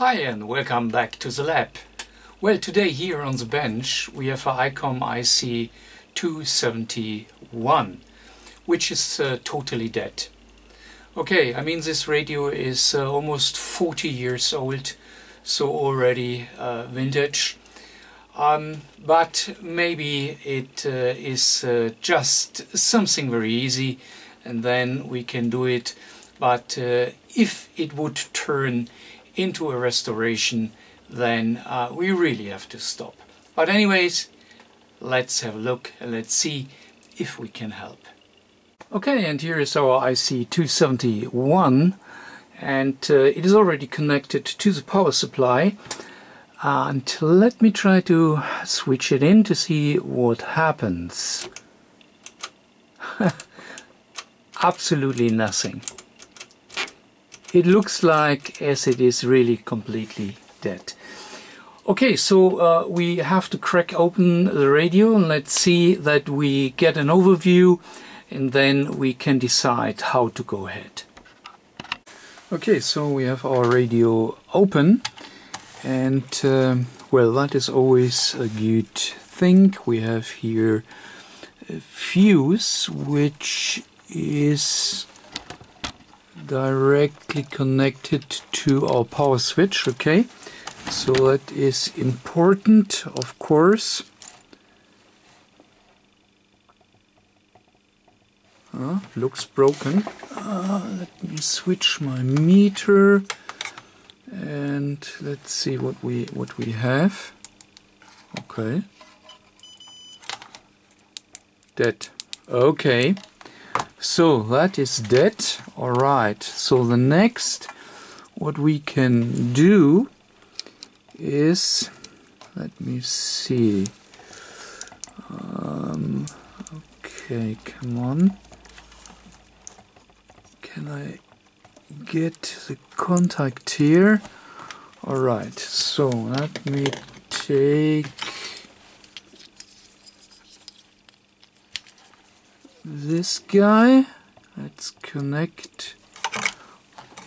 Hi and welcome back to the lab. Well, today here on the bench we have a ICOM IC 271, which is uh, totally dead. Okay, I mean this radio is uh, almost 40 years old, so already uh, vintage. Um, but maybe it uh, is uh, just something very easy and then we can do it. But uh, if it would turn into a restoration, then uh, we really have to stop. But anyways, let's have a look and let's see if we can help. Okay, and here is our IC271 and uh, it is already connected to the power supply. And let me try to switch it in to see what happens. Absolutely nothing it looks like as it is really completely dead. Okay, so uh, we have to crack open the radio and let's see that we get an overview and then we can decide how to go ahead. Okay, so we have our radio open and um, well that is always a good thing. We have here a fuse which is directly connected to our power switch okay? So that is important of course. Uh, looks broken. Uh, let me switch my meter and let's see what we what we have. Okay. Dead. Okay so that is dead. Alright, so the next what we can do is, let me see, um, okay, come on, can I get the contact here? Alright, so let me take this guy. Let's connect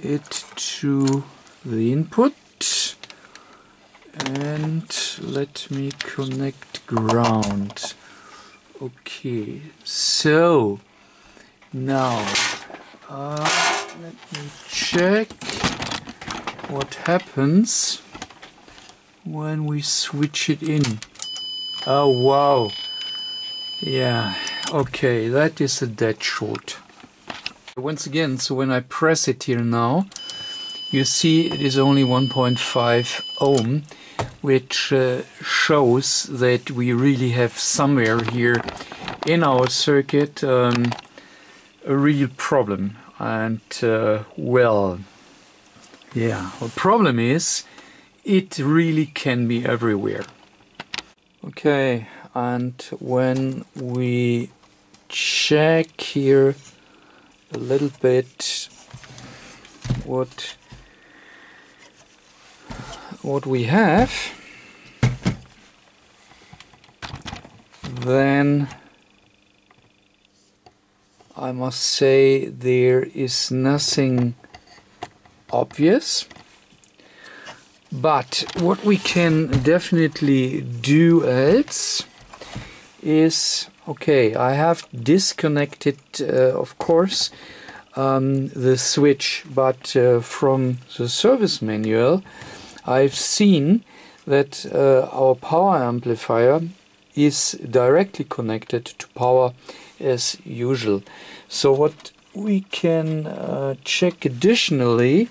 it to the input and let me connect ground. Okay, so now uh, let me check what happens when we switch it in. Oh wow, yeah Okay, that is a dead short. Once again, so when I press it here now, you see it is only 1.5 ohm, which uh, shows that we really have somewhere here in our circuit um, a real problem. And uh, well, yeah, the problem is it really can be everywhere. Okay, and when we check here a little bit what what we have. Then I must say there is nothing obvious. But what we can definitely do else is Okay, I have disconnected, uh, of course, um, the switch, but uh, from the service manual, I've seen that uh, our power amplifier is directly connected to power as usual. So what we can uh, check additionally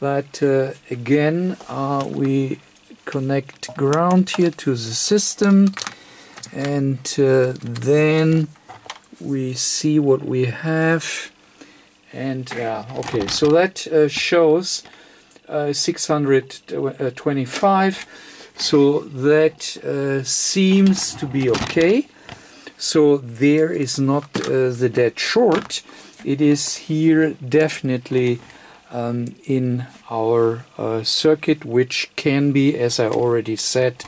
that uh, again uh, we connect ground here to the system and uh, then we see what we have. And yeah okay so that uh, shows uh, 625 so that uh, seems to be okay. So there is not uh, the dead short. It is here definitely um, in our uh, circuit which can be as I already said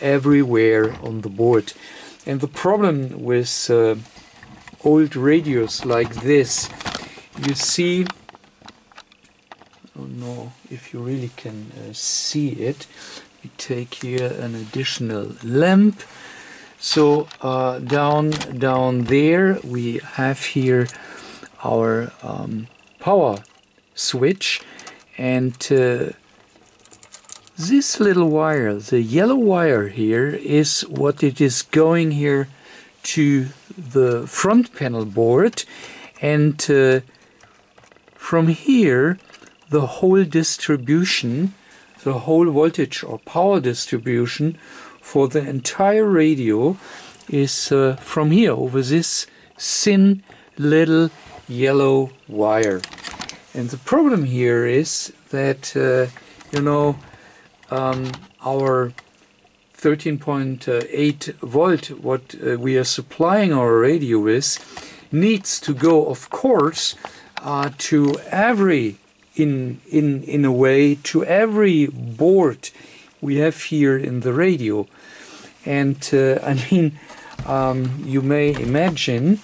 everywhere on the board. And the problem with uh, old radios like this, you see, oh don't know if you really can uh, see it. We take here an additional lamp. So uh, down down there we have here our um, power switch and uh, this little wire, the yellow wire here, is what it is going here to the front panel board and uh, from here the whole distribution, the whole voltage or power distribution for the entire radio is uh, from here over this thin little yellow wire. And the problem here is that, uh, you know, um, our 13.8 volt, what uh, we are supplying our radio with, needs to go, of course, uh, to every, in, in, in a way, to every board we have here in the radio. And uh, I mean, um, you may imagine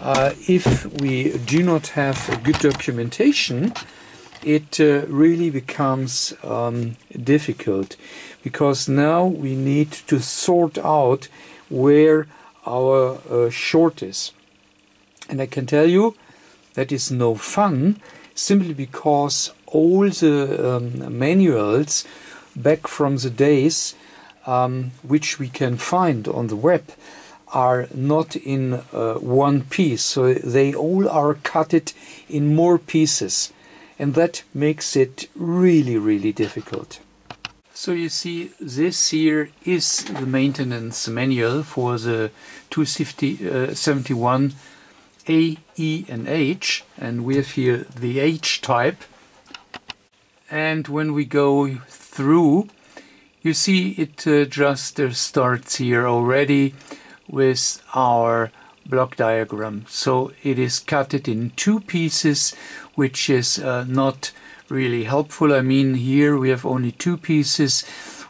uh, if we do not have good documentation, it uh, really becomes um, difficult because now we need to sort out where our uh, short is. And I can tell you that is no fun simply because all the um, manuals back from the days um, which we can find on the web are not in uh, one piece so they all are cut it in more pieces and that makes it really really difficult. So you see this here is the maintenance manual for the 271 uh, A, E and H and we have here the H type. And when we go through you see it uh, just uh, starts here already with our block diagram. So it is cut it in two pieces, which is uh, not really helpful. I mean, here we have only two pieces,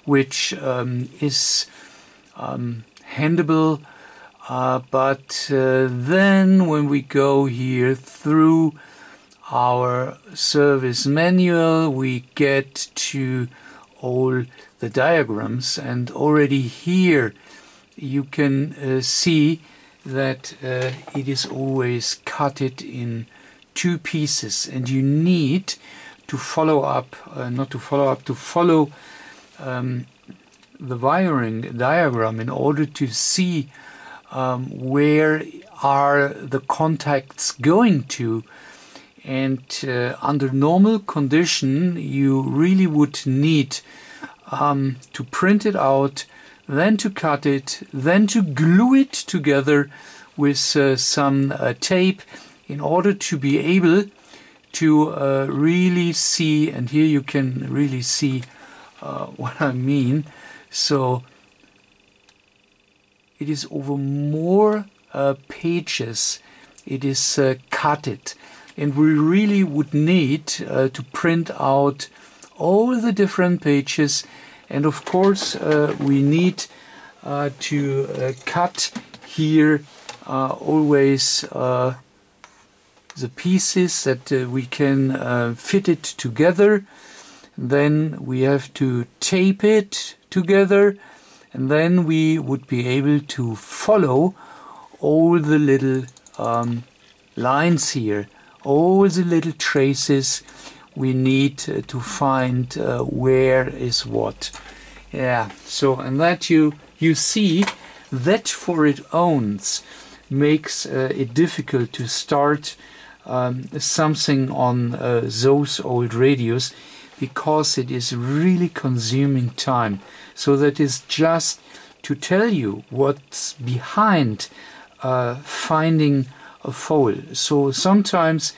which um, is um, handable. Uh, but uh, then when we go here through our service manual, we get to all the diagrams and already here you can uh, see that uh, it is always cut it in two pieces and you need to follow up, uh, not to follow up, to follow um, the wiring diagram in order to see um, where are the contacts going to. And uh, under normal condition you really would need um, to print it out then to cut it, then to glue it together with uh, some uh, tape in order to be able to uh, really see, and here you can really see uh, what I mean. So it is over more uh, pages, it is uh, cutted, and we really would need to print out all the different pages and of course uh, we need uh, to uh, cut here always the pieces that we can fit it together. Then we have to tape it together. And then we would be able to follow all the little um, lines here, all the little traces we need to find uh, where is what. Yeah, so and that you you see that for its owns makes uh, it difficult to start um, something on uh, those old radios because it is really consuming time. So that is just to tell you what's behind uh, finding a foal. So sometimes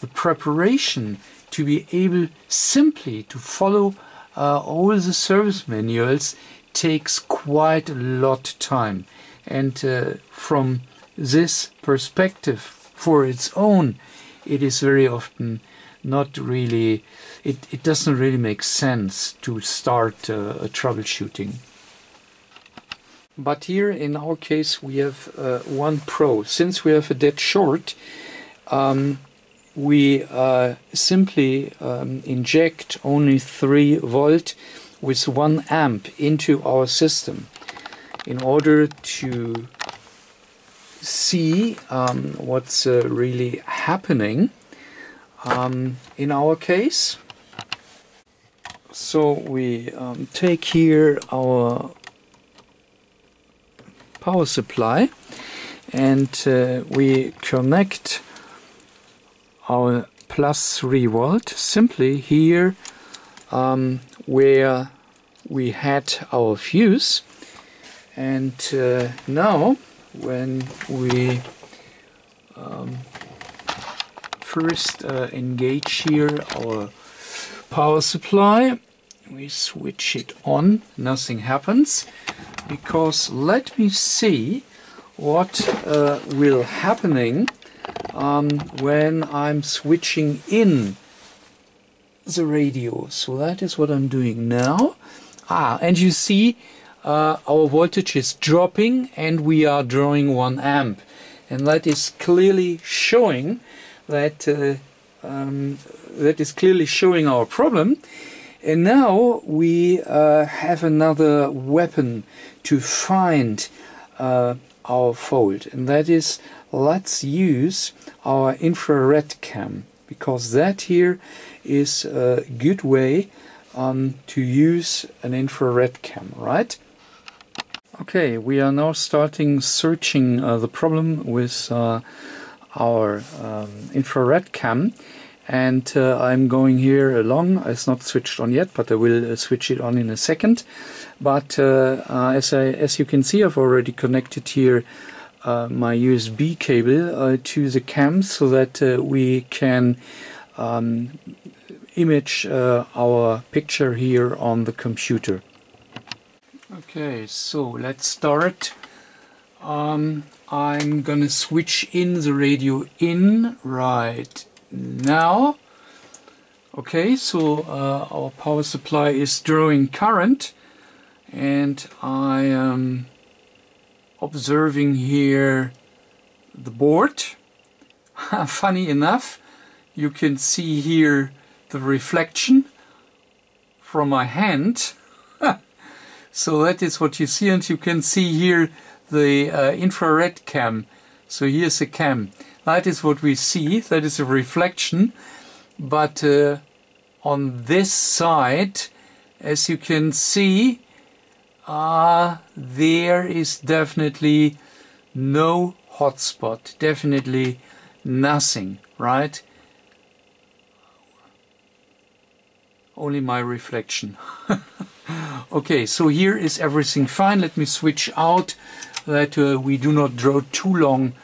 the preparation to be able simply to follow uh, all the service manuals takes quite a lot of time. And uh, from this perspective, for its own, it is very often not really, it, it doesn't really make sense to start uh, a troubleshooting. But here in our case we have uh, one pro. Since we have a dead short, um, we uh, simply um, inject only 3 volt with 1 amp into our system in order to see um, what's uh, really happening um, in our case. So we um, take here our power supply and uh, we connect our plus 3 volt simply here um, where we had our fuse. And uh, now when we um, first uh, engage here our power supply we switch it on. Nothing happens because let me see what uh, will happening um, when I'm switching in the radio. So that is what I'm doing now. Ah and you see uh, our voltage is dropping and we are drawing 1 amp. And that is clearly showing that uh, um, that is clearly showing our problem. And now we uh, have another weapon to find uh, our fold and that is let's use our infrared cam because that here is a good way um, to use an infrared cam right Okay, we are now starting searching uh, the problem with uh, our um, infrared cam and uh, I'm going here along. It's not switched on yet, but I will uh, switch it on in a second. But uh, uh, as, I, as you can see, I've already connected here my USB cable to the cam so that we can um, image our picture here on the computer. Okay, so let's start. Um, I'm gonna switch in the radio in right now. Okay, so uh, our power supply is drawing current and I am observing here the board. Funny enough, you can see here the reflection from my hand so that is what you see and you can see here the uh, infrared cam. So here's a cam. That is what we see, that is a reflection. But uh, on this side, as you can see, uh, there is definitely no hotspot, definitely nothing, right? Only my reflection. Okay, so here is everything fine. Let me switch out that uh, we do not draw too long,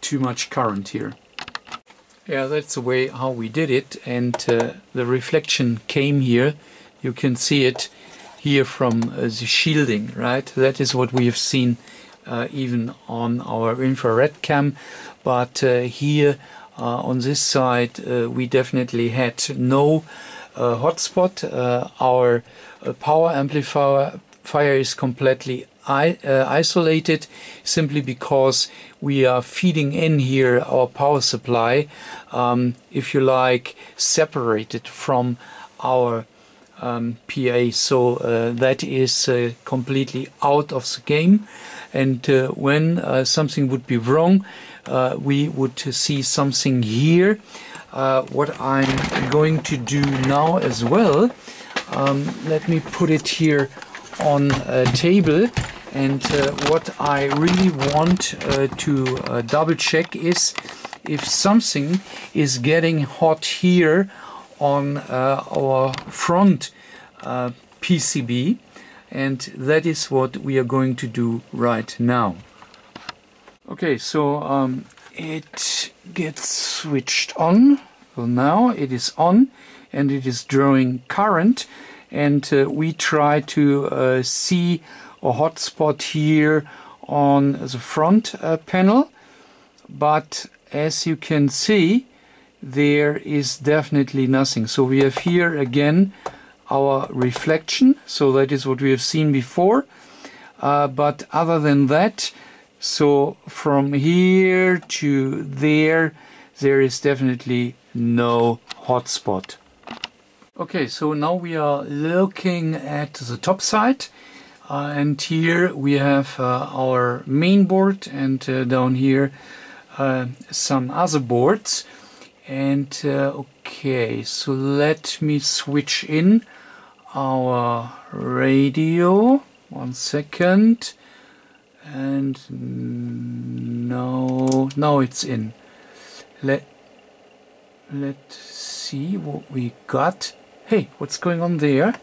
too much current here. Yeah, that's the way how we did it. And uh, the reflection came here. You can see it here from uh, the shielding, right? That is what we have seen uh, even on our infrared cam. But uh, here uh, on this side, we definitely had no hotspot. our power amplifier fire is completely I, uh, isolated simply because we are feeding in here our power supply, um, if you like, separated from our um, PA. So uh, that is uh, completely out of the game. And uh, when something would be wrong, we would see something here. what I'm going to do now as well um, let me put it here on a table and uh, what I really want uh, to uh, double check is if something is getting hot here on uh, our front uh, PCB and that is what we are going to do right now. Okay, so um, it gets switched on. So now it is on and it is drawing current and uh, we try to uh, see a hotspot here on the front uh, panel but as you can see there is definitely nothing so we have here again our reflection so that is what we have seen before uh, but other than that so from here to there there is definitely no hotspot. Okay, so now we are looking at the top side. Uh, and here we have uh, our main board and uh, down here uh, some other boards. And uh, okay, so let me switch in our radio. One second. And no, now it's in. Let let's see what we got. Hey, what's going on there?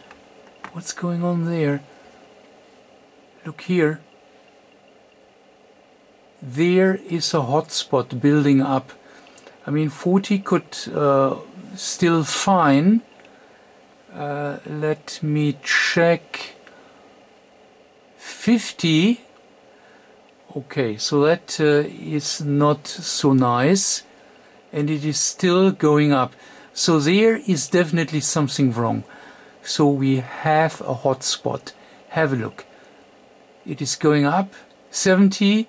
What's going on there? Look here. There is a hotspot building up. I mean, 40 could uh, still fine. Uh, let me check. 50. Okay, so that uh, is not so nice. And it is still going up. So there is definitely something wrong. So we have a hotspot. Have a look. It is going up 70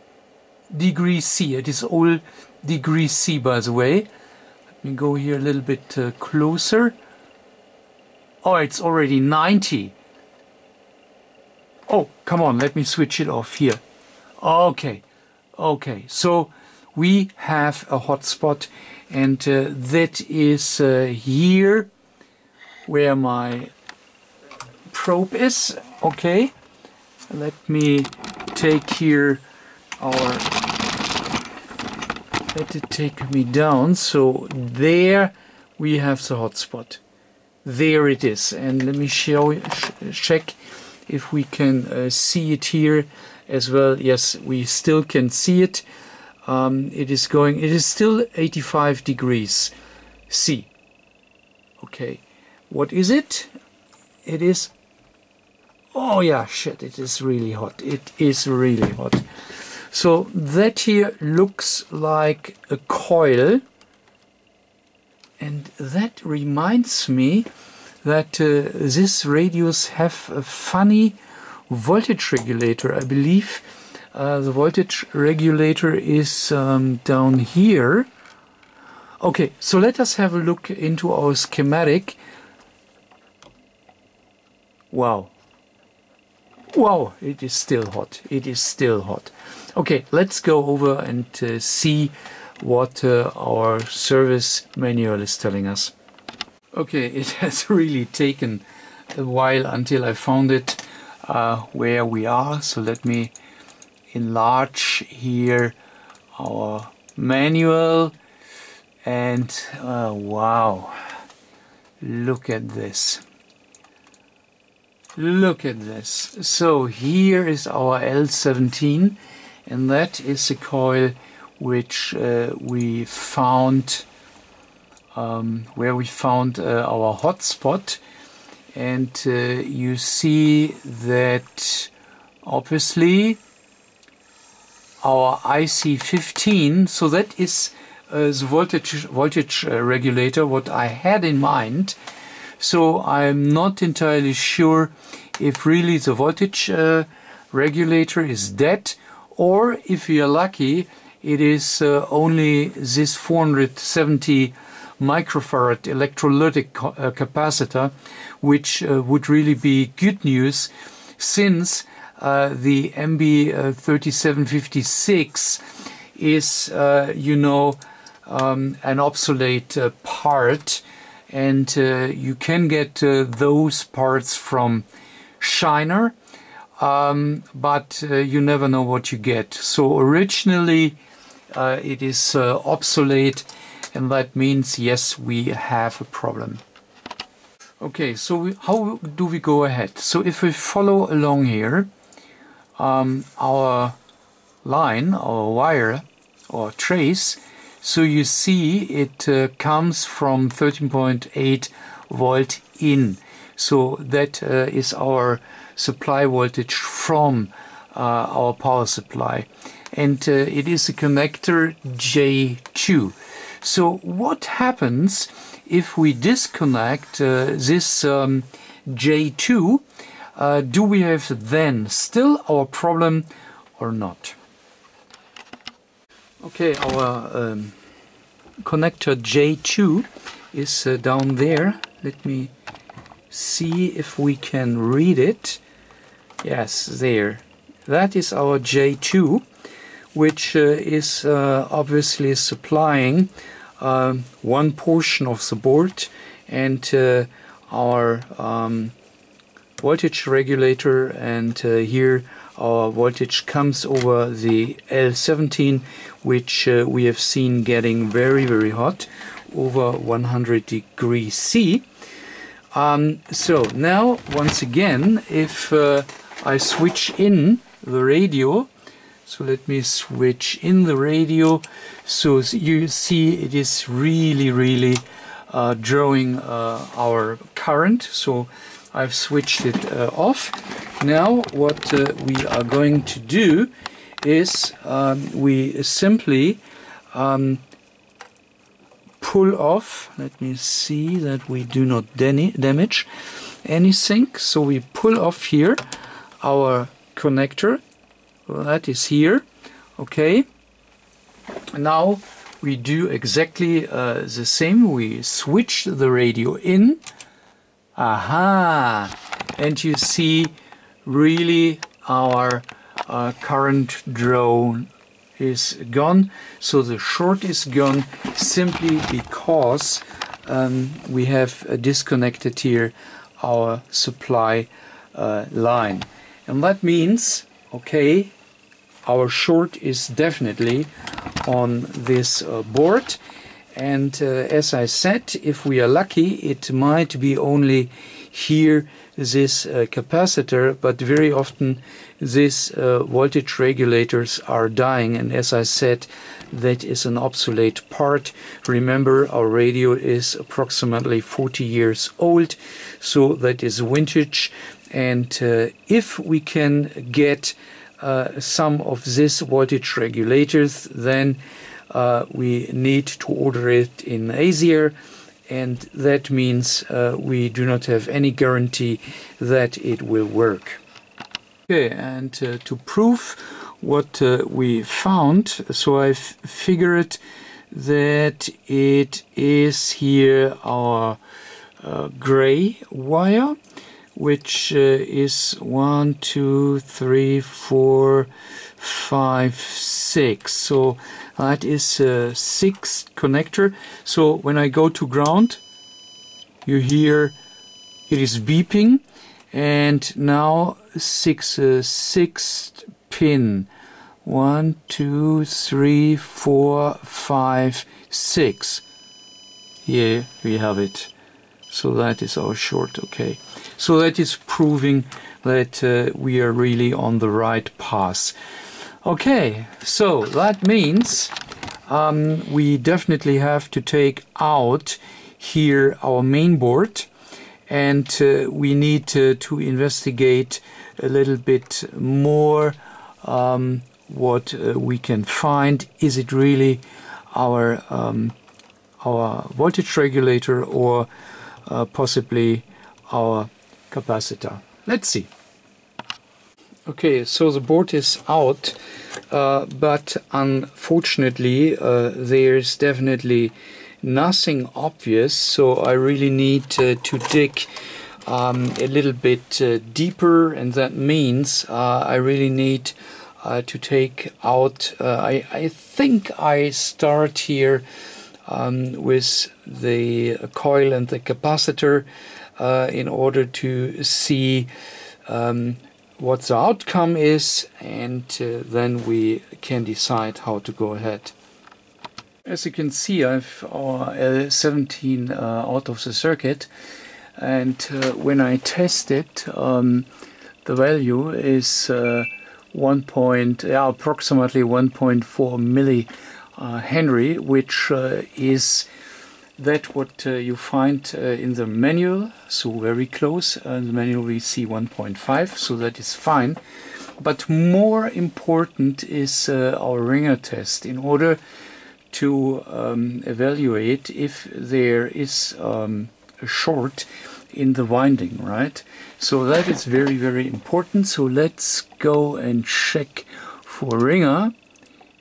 degrees C. It is all degrees C by the way. Let me go here a little bit uh, closer. Oh, it's already 90. Oh, come on, let me switch it off here. Okay, okay, so we have a hotspot and uh, that is uh, here where my probe is. Okay, let me take here our let it take me down. So there we have the hotspot. There it is. And let me show you check if we can uh, see it here as well. Yes we still can see it. Um, it is going it is still 85 degrees C. Okay. What is it? It is oh yeah shit it is really hot. It is really hot so that here looks like a coil. And that reminds me that uh, this radios have a funny voltage regulator. I believe uh, the voltage regulator is um, down here. Okay so let us have a look into our schematic. Wow. Wow, it is still hot. It is still hot. Okay, let's go over and uh, see what uh, our service manual is telling us. Okay, it has really taken a while until I found it uh, where we are. So let me enlarge here our manual and uh, wow, look at this. Look at this. So here is our L17 and that is a coil which uh, we found um, where we found uh, our hotspot. And uh, you see that obviously our IC15 so that is uh, the voltage voltage uh, regulator what I had in mind. So I'm not entirely sure if really the voltage uh, regulator is dead or if you're lucky it is uh, only this 470 microfarad electrolytic uh, capacitor which uh, would really be good news since uh, the MB3756 is uh, you know um, an obsolete part. And uh, you can get uh, those parts from China um, but uh, you never know what you get. So originally uh, it is uh, obsolete and that means yes we have a problem. Okay so we, how do we go ahead? So if we follow along here um, our line our wire or trace so you see it uh, comes from 13.8 volt in. So that uh, is our supply voltage from uh, our power supply. And uh, it is a connector J2. So what happens if we disconnect uh, this um, J2? Uh, do we have then still our problem or not? Okay, our um, connector J2 is uh, down there. Let me see if we can read it. Yes, there. That is our J2, which uh, is uh, obviously supplying um, one portion of the board and uh, our um, voltage regulator and uh, here our voltage comes over the L17 which uh, we have seen getting very very hot over 100 degrees C um, so now once again if uh, I switch in the radio. So let me switch in the radio. So you see it is really really uh, drawing uh, our current. So I've switched it uh, off. Now what uh, we are going to do is um, we simply um, pull off. Let me see that we do not damage anything. So we pull off here our connector. That is here okay? Now we do exactly uh, the same. We switch the radio in. Aha! And you see really our uh, current drone is gone. So the short is gone simply because um, we have uh, disconnected here our supply uh, line and that means okay our short is definitely on this uh, board. And uh, as I said if we are lucky it might be only here this uh, capacitor but very often these uh, voltage regulators are dying. And as I said that is an obsolete part. Remember our radio is approximately 40 years old so that is vintage and uh, if we can get uh, some of these voltage regulators then uh, we need to order it in Asia and that means uh, we do not have any guarantee that it will work. Okay, and uh, to prove what uh, we found, so I've figured that it is here our gray wire, which uh, is one, two, three, four, five, six. So that is a sixth connector. So when I go to ground, you hear it is beeping, and now six uh, sixth pin. One, two, three, four, five, six. Here we have it. So that is our short, okay. So that is proving that uh, we are really on the right path. Okay, so that means um, we definitely have to take out here our main board and uh, we need to, to investigate a little bit more um, what uh, we can find. Is it really our um, our voltage regulator or uh, possibly our capacitor? Let's see. Okay, so the board is out, uh, but unfortunately uh, there's definitely nothing obvious, so I really need uh, to dig um, a little bit uh, deeper, and that means uh, I really need uh, to take out, I, I think I start here um, with the coil and the capacitor in order to see um, what the outcome is and uh, then we can decide how to go ahead. As you can see I've our L17 uh, out of the circuit and uh, when I test it um, the value is uh, 1. Point, yeah, approximately 1.4 milli uh, Henry which uh, is that what uh, you find uh, in the manual, so very close. Uh, the manual we see 1.5, so that is fine. But more important is uh, our ringer test in order to um, evaluate if there is um, a short in the winding, right? So that is very, very important. So let's go and check for ringer.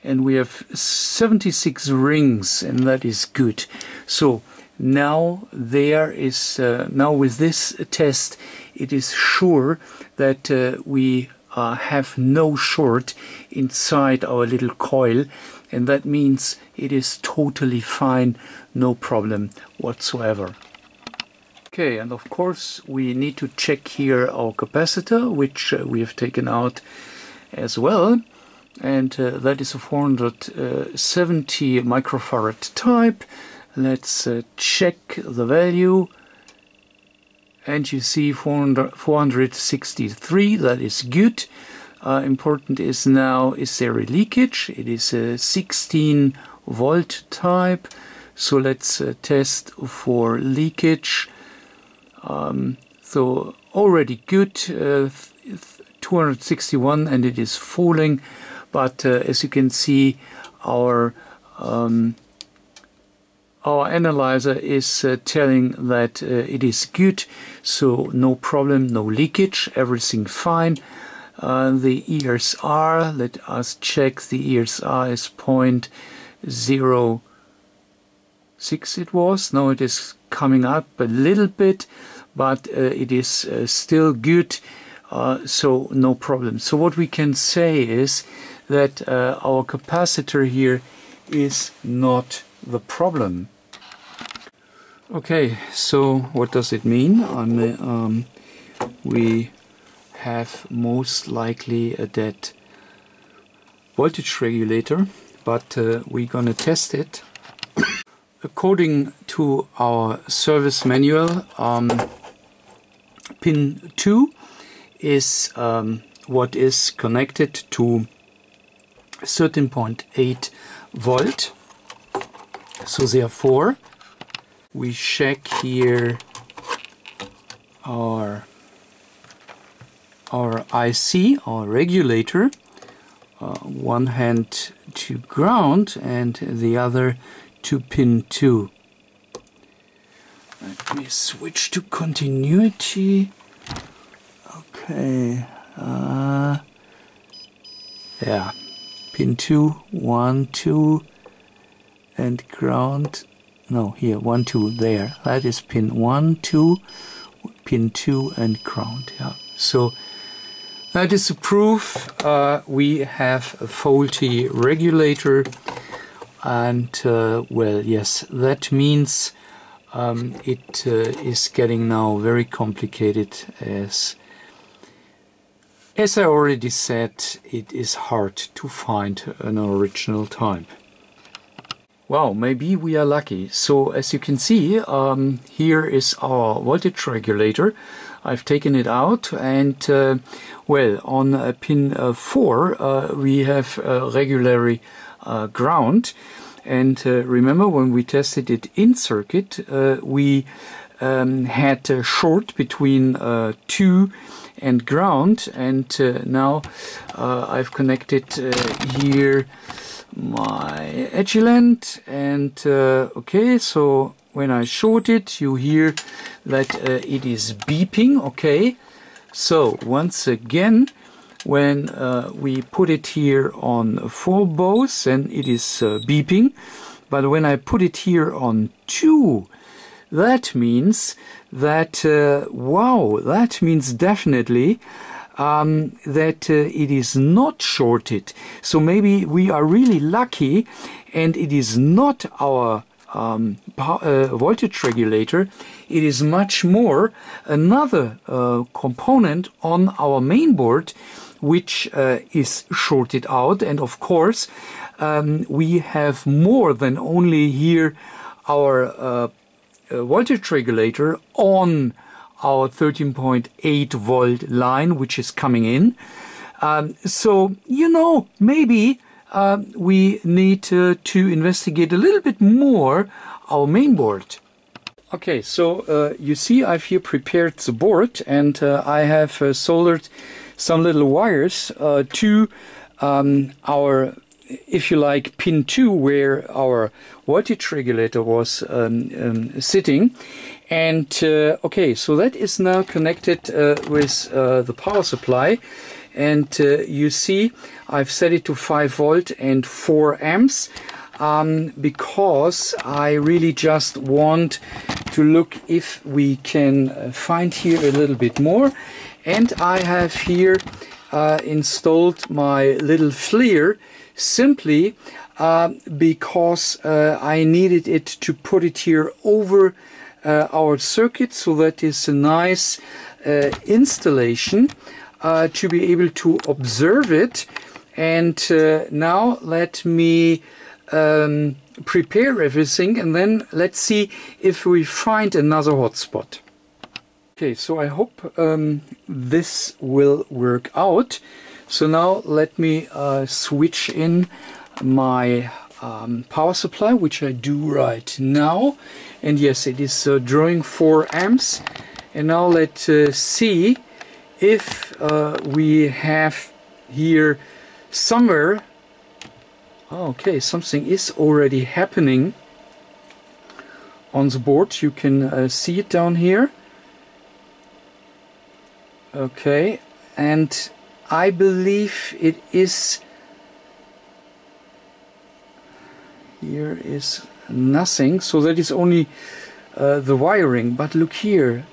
and we have 76 rings and that is good so now there is uh, now with this test it is sure that uh, we uh, have no short inside our little coil and that means it is totally fine no problem whatsoever. Okay and of course we need to check here our capacitor which uh, we have taken out as well and uh, that is a 470 microfarad type let's uh, check the value. And you see 400, 463 that is good. Uh, important is now is there a leakage? It is a 16 volt type. So let's uh, test for leakage. Um, so already good uh, 261 and it is falling. But uh, as you can see our um, our analyzer is uh, telling that uh, it is good so no problem no leakage everything fine. Uh, the ESR let us check the ESR is point zero six it was. Now it is coming up a little bit but uh, it is uh, still good uh, so no problem. So what we can say is that our capacitor here is not the problem. Okay, so what does it mean? Um, we have most likely a dead voltage regulator, but uh, we're gonna test it. According to our service manual, um, pin 2 is um, what is connected to 13.8 volt so therefore we check here our our IC our regulator. Uh, one hand to ground and the other to pin 2 let me switch to continuity. Okay uh, yeah. Pin 2 1 2 and ground no here 1 2 there that is pin 1 2 pin 2 and ground yeah so that is the proof uh, we have a faulty regulator and uh, well yes that means um, it uh, is getting now very complicated as as I already said, it is hard to find an original type. Well, maybe we are lucky. So as you can see, um, here is our voltage regulator. I've taken it out and, uh, well, on uh, pin uh, 4 uh, we have regularly uh, ground. And uh, remember when we tested it in circuit, we um, had a short between 2 and ground and uh, now uh, I've connected uh, here my Agilent and uh, okay so when I short it you hear that uh, it is beeping okay? So once again when uh, we put it here on 4 bows and it is beeping but when I put it here on 2 that means that, uh, wow, that means definitely um, that uh, it is not shorted. So maybe we are really lucky and it is not our um, uh, voltage regulator, it is much more another uh, component on our main board which uh, is shorted out. And of course, um, we have more than only here our uh, voltage regulator on our 13.8 volt line which is coming in. Um, so, you know, maybe uh, we need uh, to investigate a little bit more our main board. Okay, so uh, you see I've here prepared the board and uh, I have uh, soldered some little wires uh, to um, our if you like, pin 2 where our voltage regulator was um, um, sitting. And uh, okay, so that is now connected uh, with uh, the power supply. and you see I've set it to 5 volt and 4 amps um, because I really just want to look if we can find here a little bit more and I have here uh, installed my little FLIR simply uh, because uh, I needed it to put it here over our circuit so that is a nice uh, installation uh, to be able to observe it and now let me um, prepare everything and then let's see if we find another hotspot. Okay, so I hope um, this will work out. So now let me uh, switch in my um, power supply, which I do right now. And yes, it is uh, drawing 4 amps. And now let's uh, see if uh, we have here somewhere Okay, something is already happening on the board. You can uh, see it down here. Okay, and I believe it is... Here is nothing, so that is only uh, the wiring. But look here.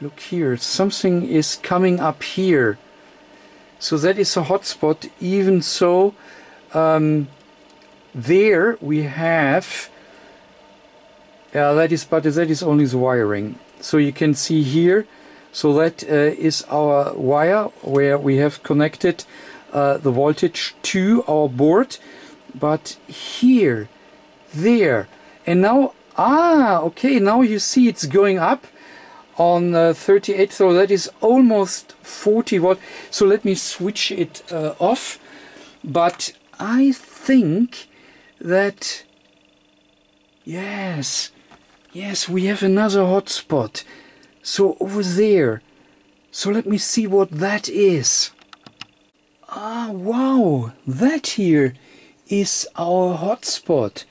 Look here, something is coming up here. So that is a hotspot, even so um, there we have yeah that is but that is only the wiring so you can see here so that uh, is our wire where we have connected uh, the voltage to our board but here there and now ah okay now you see it's going up on uh, 38 so that is almost 40 volt so let me switch it uh, off but I think that yes, yes, we have another hotspot. So over there. So let me see what that is. Ah, wow, that here is our hotspot.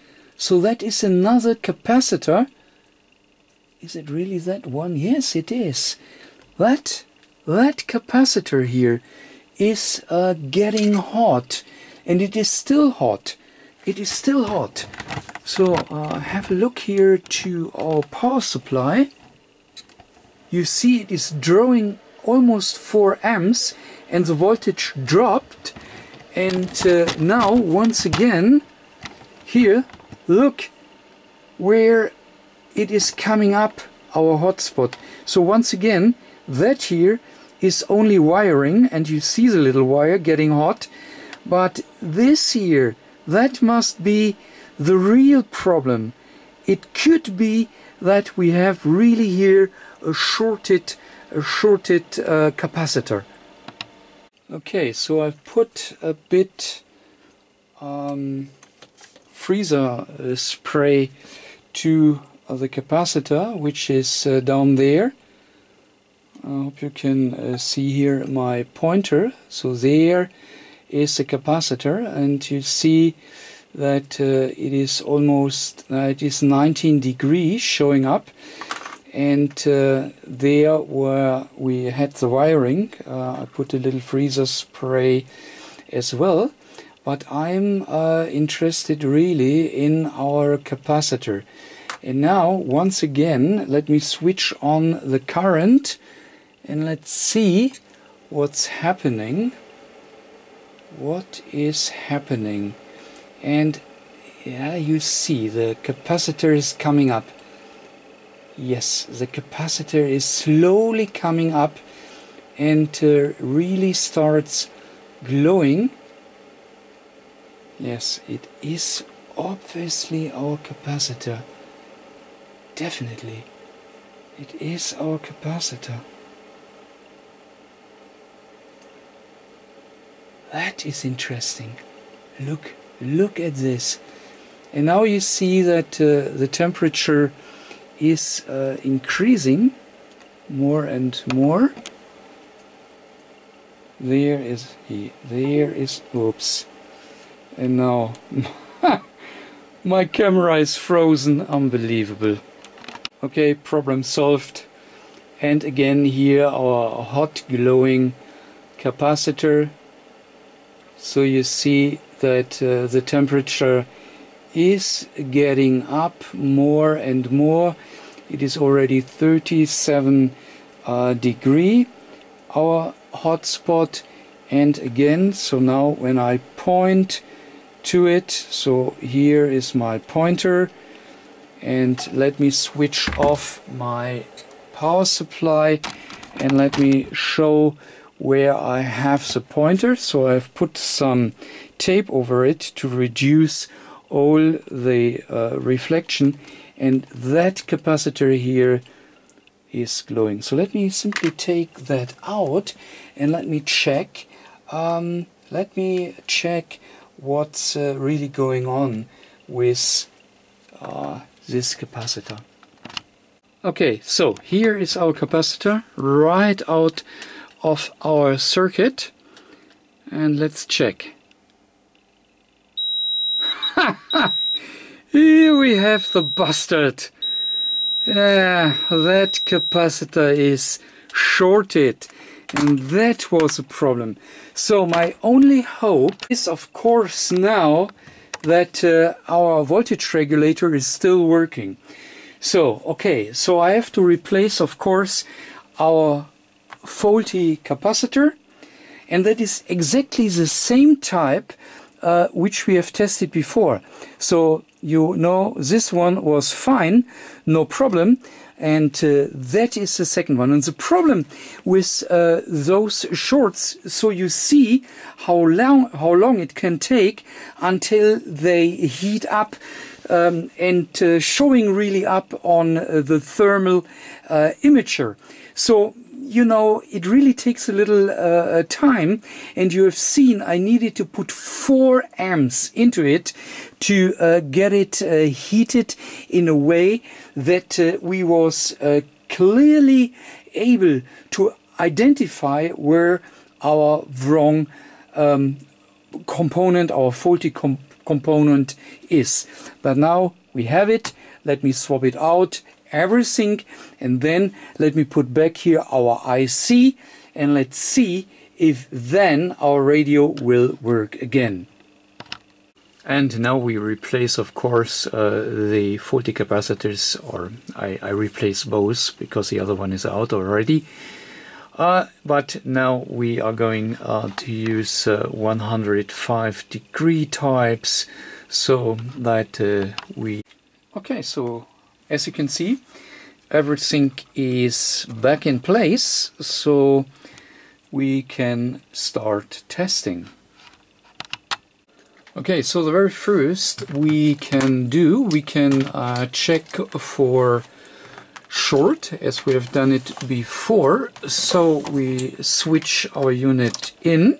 So that is another capacitor. Is it really that one? Yes, it is. That, that capacitor here is uh, getting hot and it is still hot it is still hot so uh, have a look here to our power supply you see it is drawing almost 4 amps and the voltage dropped and uh, now once again here look where it is coming up our hotspot so once again that here is only wiring and you see the little wire getting hot but this here, that must be the real problem. It could be that we have really here a shorted, a shorted uh, capacitor. Okay, so I've put a bit um, freezer uh, spray to the capacitor, which is uh, down there. I hope you can uh, see here my pointer. So there is a capacitor and you see that uh, it is almost uh, it is 19 degrees showing up and uh, there where we had the wiring I put a little freezer spray as well but I'm uh, interested really in our capacitor. And now once again let me switch on the current and let's see what's happening. What is happening? And yeah you see the capacitor is coming up. Yes the capacitor is slowly coming up and uh, really starts glowing yes it is obviously our capacitor definitely it is our capacitor That is interesting. Look, look at this. And now you see that uh, the temperature is uh, increasing more and more. There is he. There is oops. And now my camera is frozen. Unbelievable. Okay, problem solved. And again here our hot glowing capacitor so you see that uh, the temperature is getting up more and more it is already 37 uh, degree our hotspot and again so now when I point to it. So here is my pointer. And let me switch off my power supply. And let me show where I have the pointer. So I've put some tape over it to reduce all the uh, reflection. And that capacitor here is glowing. So let me simply take that out. And let me check um, let me check what's uh, really going on with uh, this capacitor. Okay, so here is our capacitor right out of our circuit and let's check. here we have the bastard. Yeah, that capacitor is shorted and that was a problem. So my only hope is of course now that uh, our voltage regulator is still working. So, okay, so I have to replace of course our faulty capacitor and that is exactly the same type uh, which we have tested before. So you know this one was fine, no problem and uh, that is the second one. And the problem with uh, those shorts, so you see how long how long it can take until they heat up. Um, and uh, showing really up on uh, the thermal uh, imager. So you know, it really takes a little uh, uh, time. And you have seen I needed to put four amps into it to uh, get it uh, heated in a way that uh, we was uh, clearly able to identify where our wrong um, component, our faulty com component is. But now we have it. Let me swap it out everything and then let me put back here our IC and let's see if then our radio will work again. And now we replace, of course, uh, the faulty capacitors, or I, I, replace both because the other one is out already. Uh, but now we are going uh, to use uh, 105 degree types so that uh, we... Okay, so as you can see everything is back in place so we can start testing. Okay so the very first we can do we can uh, check for short as we have done it before. So we switch our unit in.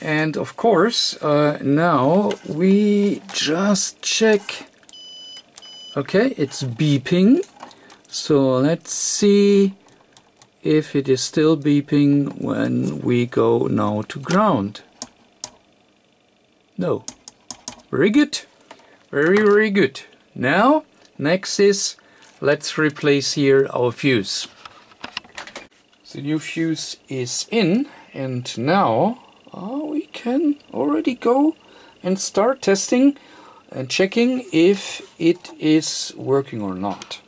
And of course uh, now we just check Okay, it's beeping. So let's see if it is still beeping when we go now to ground. No. Very good. Very, very good. Now, next is, let's replace here our fuse. The new fuse is in and now uh, we can already go and start testing and checking if it is working or not.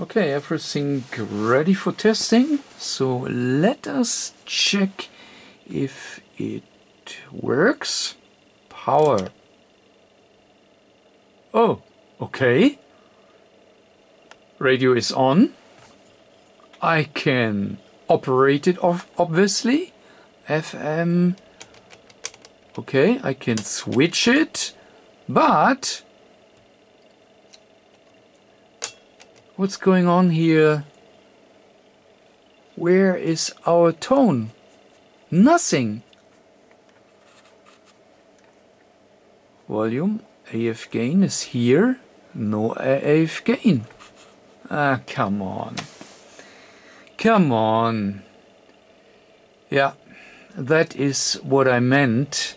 Okay, everything ready for testing. So let us check if it works. Power. Oh, okay. Radio is on. I can operate it off, obviously. FM. Okay, I can switch it. But what's going on here? Where is our tone? Nothing. Volume, AF gain is here. No AF gain. Ah, come on. Come on. Yeah, that is what I meant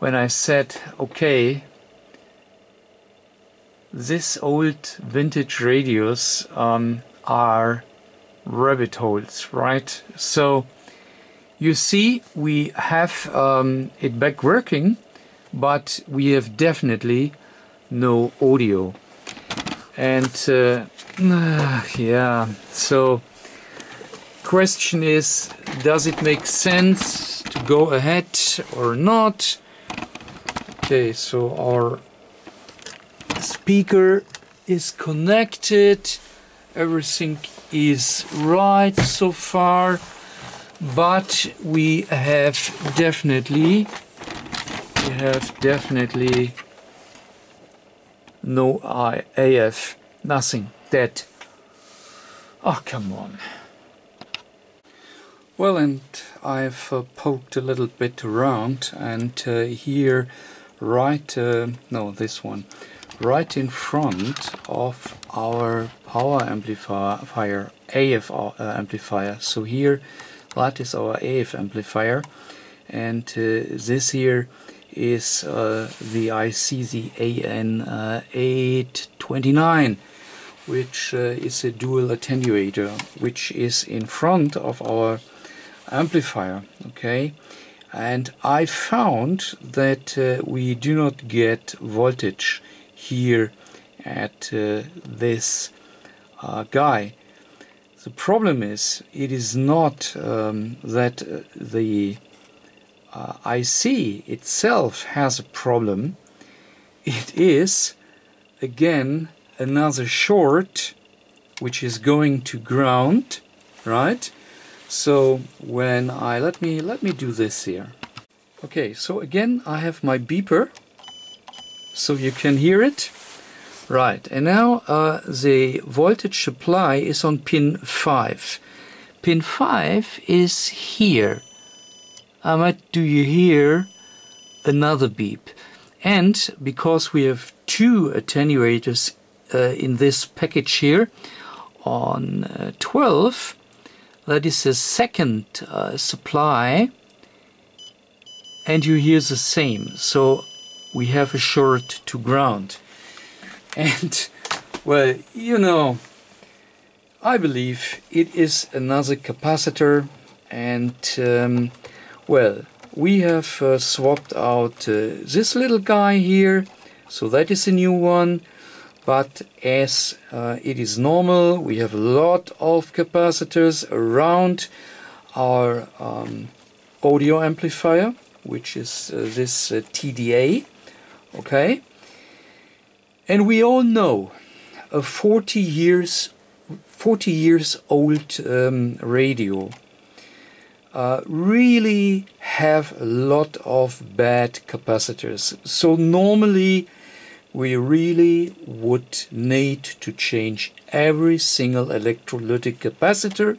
when I said, okay, this old vintage radios um, are rabbit holes, right? So You see, we have um, it back working, but we have definitely no audio. And uh, yeah, so question is, does it make sense to go ahead or not? Okay, so our speaker is connected. Everything is right so far but we have definitely we have definitely no AF nothing dead oh come on. Well and I've uh, poked a little bit around and uh, here right uh, no this one right in front of our power amplifier AF uh, amplifier. So here that is our AF amplifier. And uh, this here is uh, the IC the AN829 which uh, is a dual attenuator which is in front of our amplifier okay? And I found that uh, we do not get voltage here at uh, this uh, guy. The problem is it is not um, that uh, the IC itself has a problem. It is again another short which is going to ground, right? So when I let me let me do this here. Okay, so again I have my beeper so you can hear it. Right, and now uh, the voltage supply is on pin 5. Pin 5 is here. Um, do you hear another beep? And because we have two attenuators uh, in this package here, on uh, 12, that is the second uh, supply, and you hear the same. So we have a short to ground. And, well, you know, I believe it is another capacitor and, um, well, we have uh, swapped out uh, this little guy here, so that is a new one. But as uh, it is normal, we have a lot of capacitors around our um, audio amplifier, which is uh, this uh, TDA okay? And we all know a 40 years 40 years old um, radio uh, really have a lot of bad capacitors. So normally we really would need to change every single electrolytic capacitor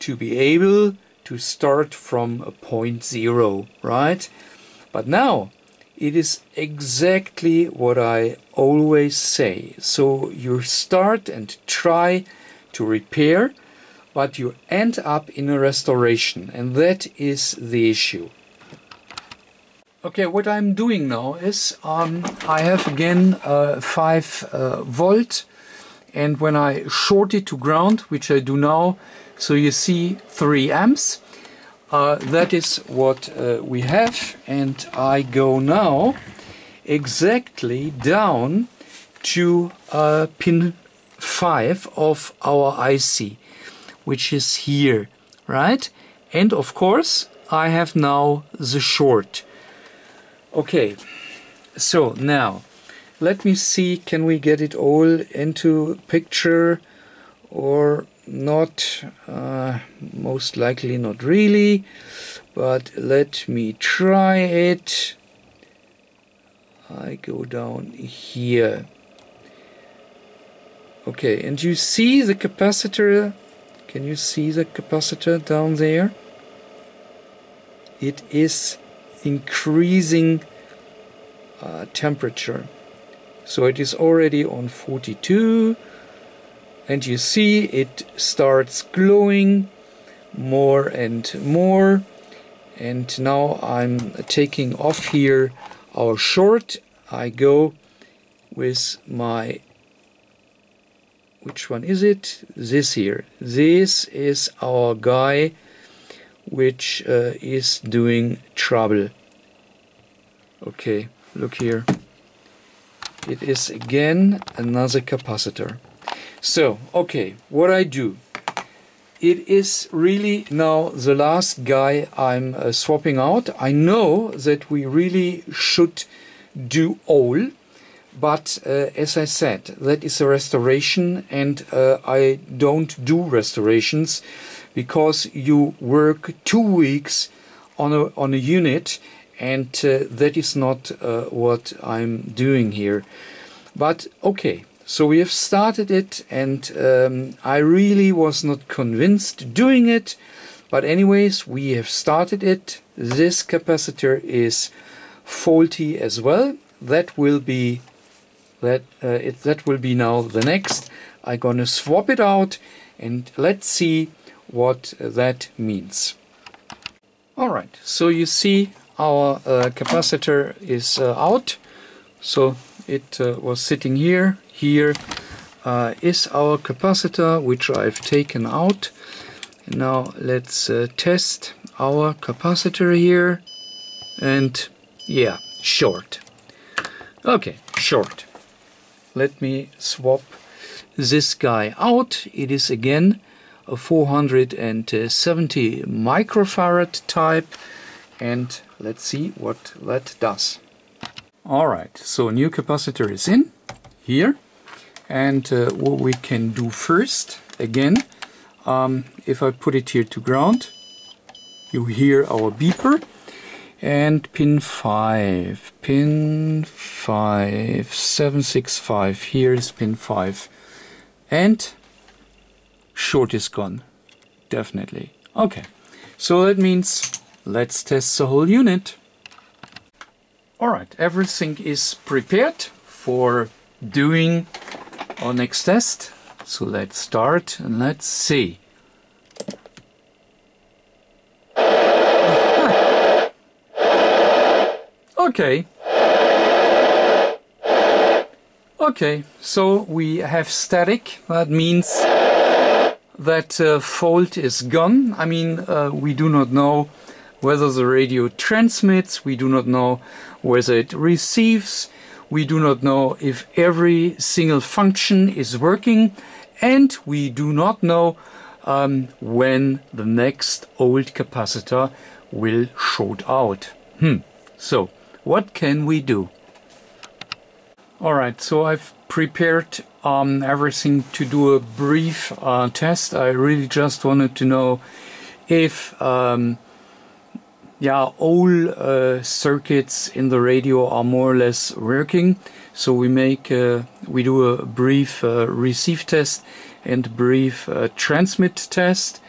to be able to start from a point zero right? But now it is exactly what I always say. So you start and try to repair, but you end up in a restoration, and that is the issue. Okay, what I'm doing now is um, I have again uh, 5 uh, volt, and when I short it to ground, which I do now, so you see 3 amps, uh, that is what uh, we have and I go now exactly down to uh, pin 5 of our IC which is here right? And of course I have now the short. Okay so now let me see can we get it all into picture or not uh, most likely not really but let me try it. I go down here. Okay and you see the capacitor? Can you see the capacitor down there? It is increasing uh, temperature. So it is already on 42 and you see it starts glowing more and more and now I'm taking off here our short I go with my which one is it this here this is our guy which uh, is doing trouble. Okay, look here. It is again another capacitor. So, okay, what I do. It is really now the last guy I'm uh, swapping out. I know that we really should do all, but uh, as I said, that is a restoration and uh, I don't do restorations because you work two weeks on a, on a unit and uh, that is not uh, what I'm doing here. But okay, so we have started it and um, I really was not convinced doing it. But anyways, we have started it. This capacitor is faulty as well. That will be that uh, it, that will be now the next. I'm gonna swap it out and let's see what that means. Alright, so you see our uh, capacitor is uh, out. So it uh, was sitting here. Here uh, is our capacitor, which I've taken out. Now let's uh, test our capacitor here. And yeah, short. Okay, short. Let me swap this guy out. It is again a 470 microfarad type and let's see what that does. Alright, so a new capacitor is in here and uh, what we can do first again um, if I put it here to ground you hear our beeper and pin 5 pin 5 765 here is pin 5 and short is gone. Definitely. Okay, so that means let's test the whole unit. Alright, everything is prepared for doing our next test. So let's start and let's see. okay. Okay, so we have static. That means that uh, fault is gone. I mean, uh, we do not know whether the radio transmits, we do not know whether it receives, we do not know if every single function is working, and we do not know um, when the next old capacitor will short out. Hmm. So, what can we do? Alright, so I've prepared um, everything to do a brief uh, test. I really just wanted to know if um, yeah, all uh, circuits in the radio are more or less working. So we make uh, we do a brief uh, receive test and brief uh, transmit test.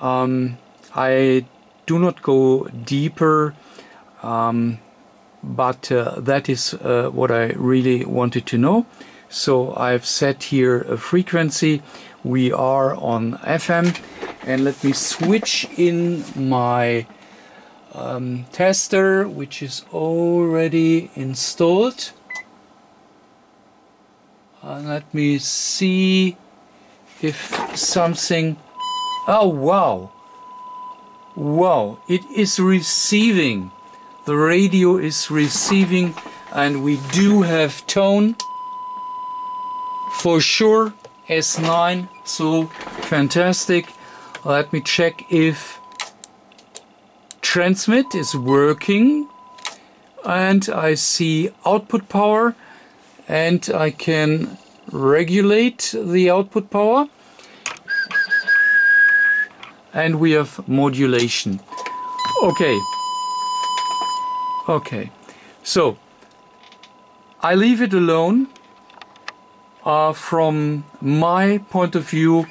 Um, I do not go deeper um, but uh, that is uh, what I really wanted to know. So I've set here a frequency. We are on FM and let me switch in my um, tester which is already installed. And let me see if something... Oh wow! Wow, it is receiving the radio is receiving and we do have tone for sure S9 so fantastic let me check if transmit is working and I see output power and I can regulate the output power and we have modulation okay Okay, so I leave it alone. Uh, from my point of view,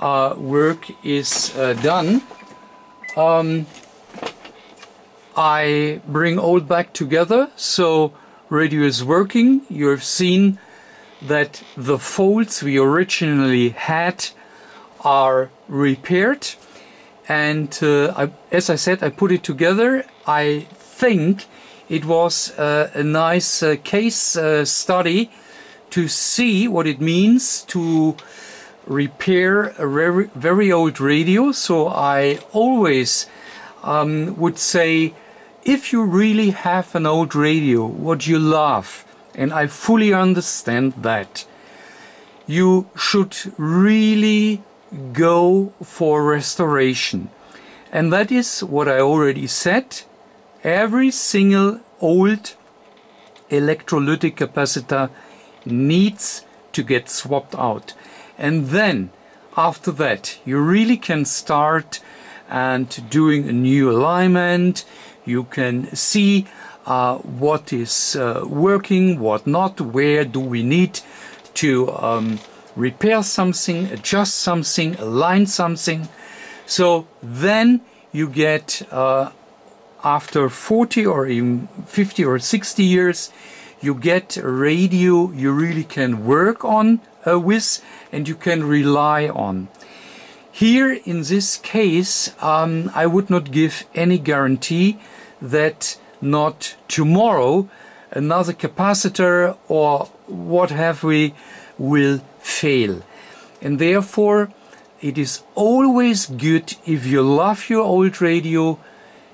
uh, work is uh, done. Um, I bring all back together, so radio is working. You have seen that the faults we originally had are repaired. And uh, I, as I said, I put it together. I think it was uh, a nice uh, case uh, study to see what it means to repair a very, very old radio. So I always um, would say, if you really have an old radio, what you love, and I fully understand that, you should really go for restoration. And that is what I already said. Every single old electrolytic capacitor needs to get swapped out. And then after that, you really can start and doing a new alignment. You can see uh, what is uh, working, what not, where do we need to um, repair something, adjust something, align something. So then you get, uh, after 40 or even 50 or 60 years, you get a radio you really can work on uh, with and you can rely on. Here in this case, um, I would not give any guarantee that not tomorrow another capacitor or what have we will fail. And therefore, it is always good if you love your old radio,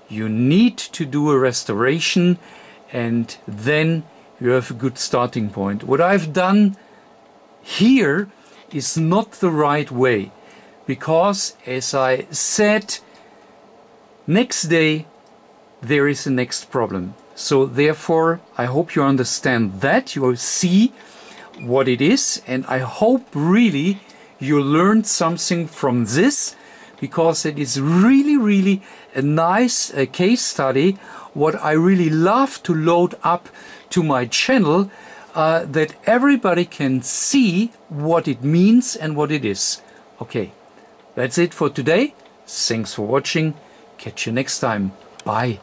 you need to do a restoration and then you have a good starting point. What I've done here is not the right way because as I said next day there is a next problem so therefore I hope you understand that you will see what it is and I hope really you learned something from this because it is really really a nice uh, case study what I really love to load up to my channel uh, that everybody can see what it means and what it is. Okay, that's it for today. Thanks for watching. Catch you next time. Bye.